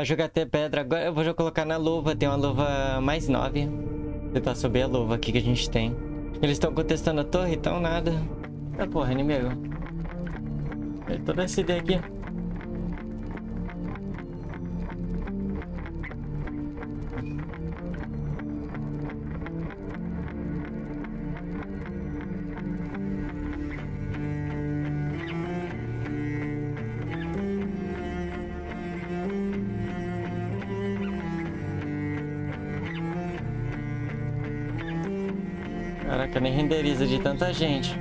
Pra jogar até pedra, agora eu vou colocar na luva. Tem uma luva mais 9. Tentar subir a luva aqui que a gente tem. Eles estão contestando a torre, então nada. Ah, porra, inimigo. É toda essa ideia aqui. Caraca, nem renderiza de tanta gente.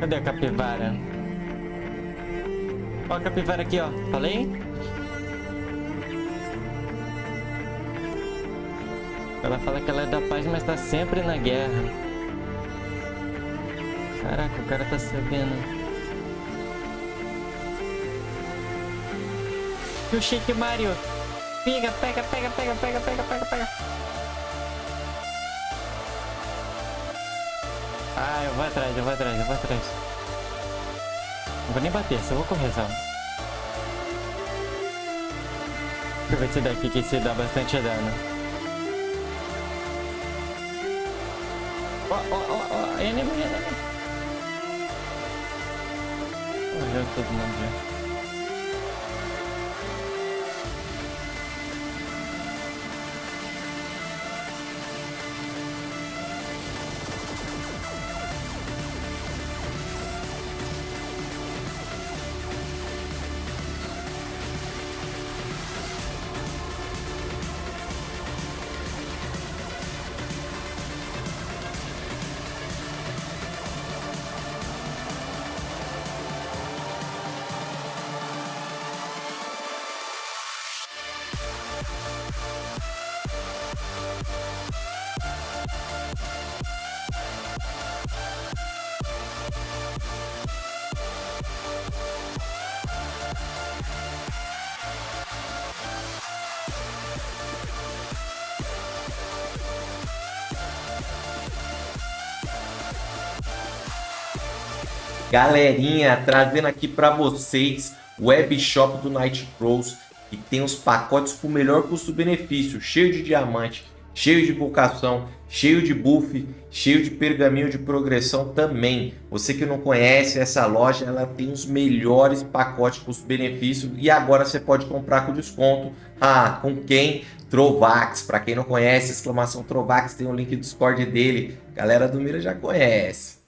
Cadê a capivara? Ó a capivara aqui, ó. Falei? Ela fala que ela é da paz, mas tá sempre na guerra. Caraca, o cara tá sabendo. O Shake Mario. Pega, pega, pega, pega, pega, pega, pega, pega. Ah, eu vou atrás, eu vou atrás, eu vou atrás. Não vou nem bater, só vou correr, eu ver esse daqui que esse dá bastante dano. Ó, ó, ó, ó, enemy, enemy. Morreu todo mundo já. Galerinha, trazendo aqui para vocês o web shop do Night Pros que tem os pacotes com o melhor custo-benefício, cheio de diamante, cheio de vocação, cheio de buff, cheio de pergaminho de progressão também. Você que não conhece essa loja, ela tem os melhores pacotes custo-benefício e agora você pode comprar com desconto. Ah, com quem? Trovax. Para quem não conhece, exclamação Trovax, tem o um link do Discord dele. Galera do Mira já conhece.